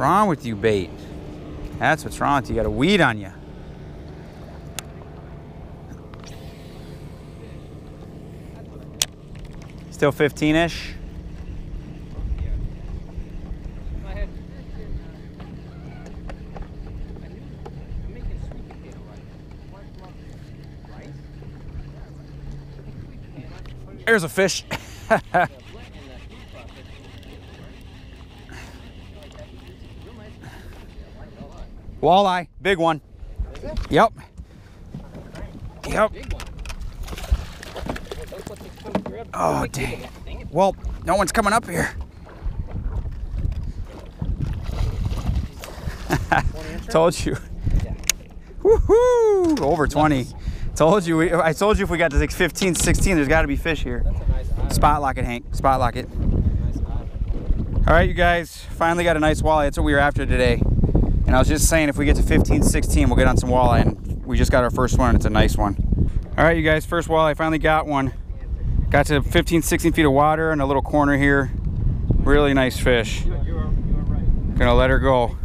wrong with you, bait? That's what's wrong with you. You got a weed on you. Still 15-ish? There's a fish. Walleye, big one. Yep. Yep. Oh, dang. Well, no one's coming up here. Told you. Woohoo! Over 20. Told you. We, I told you if we got to like 15, 16, there's got to be fish here. Spot lock it, Hank. Spot lock it. All right, you guys. Finally got a nice walleye. That's what we were after today. And I was just saying, if we get to 15, 16, we'll get on some walleye. And we just got our first one. It's a nice one. All right, you guys. First walleye. Finally got one. Got to 15, 16 feet of water in a little corner here. Really nice fish. Gonna let her go.